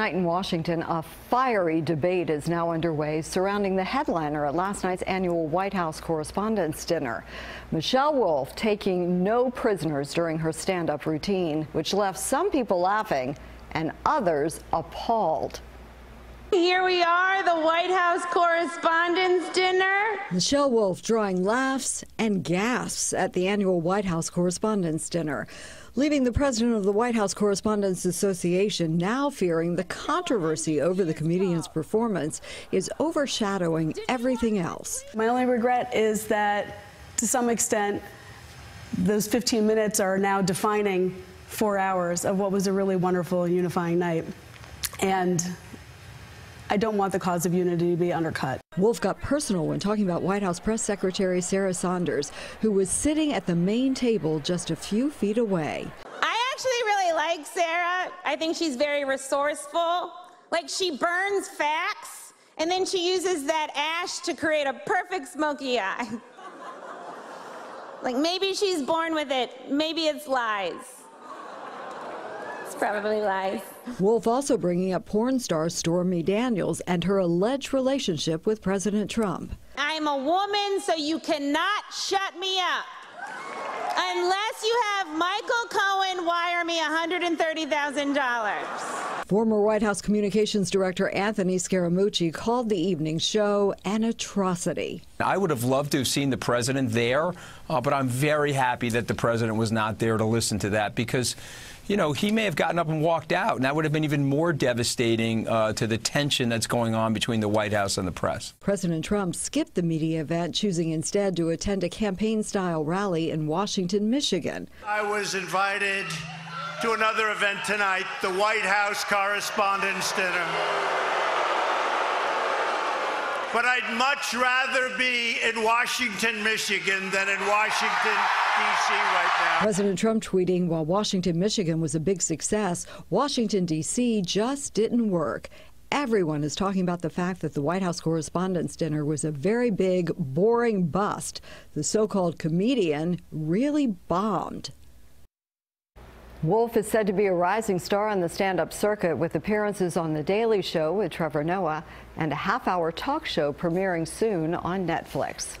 Tonight in Washington, a fiery debate is now underway surrounding the headliner at last night's annual White House Correspondents' Dinner. Michelle Wolf taking no prisoners during her stand-up routine, which left some people laughing and others appalled. Here we are, the White House Correspondents' Dinner. Michelle Wolf drawing laughs and gasps at the annual White House Correspondents' Dinner leaving the president of the White House Correspondents Association now fearing the controversy over the comedian's performance is overshadowing everything else. My only regret is that, to some extent, those 15 minutes are now defining four hours of what was a really wonderful unifying night. And I don't want the cause of unity to be undercut. Wolf got personal when talking about White House Press Secretary Sarah Sanders, who was sitting at the main table just a few feet away. I actually really like Sarah. I think she's very resourceful. Like she burns facts and then she uses that ash to create a perfect smoky eye. like maybe she's born with it, maybe it's lies probably lies. Wolf also bringing up porn star Stormy Daniels and her alleged relationship with President Trump. I'm a woman, so you cannot shut me up. Unless you have Michael Cohen wire me $130,000. Former White House Communications Director Anthony Scaramucci called the evening show an atrocity. I would have loved to have seen the president there, uh, but I'm very happy that the president was not there to listen to that because you know, he may have gotten up and walked out, and that would have been even more devastating uh, to the tension that's going on between the White House and the press. President Trump skipped the media event, choosing instead to attend a campaign style rally in Washington, Michigan. I was invited to another event tonight, the White House Correspondents' Dinner. But I'd much rather be in Washington, Michigan than in Washington, D.C. right now. President Trump tweeting while Washington, Michigan was a big success, Washington, D.C. just didn't work. Everyone is talking about the fact that the White House Correspondents' Dinner was a very big, boring bust. The so called comedian really bombed. Wolf is said to be a rising star on the stand-up circuit with appearances on The Daily Show with Trevor Noah and a half-hour talk show premiering soon on Netflix.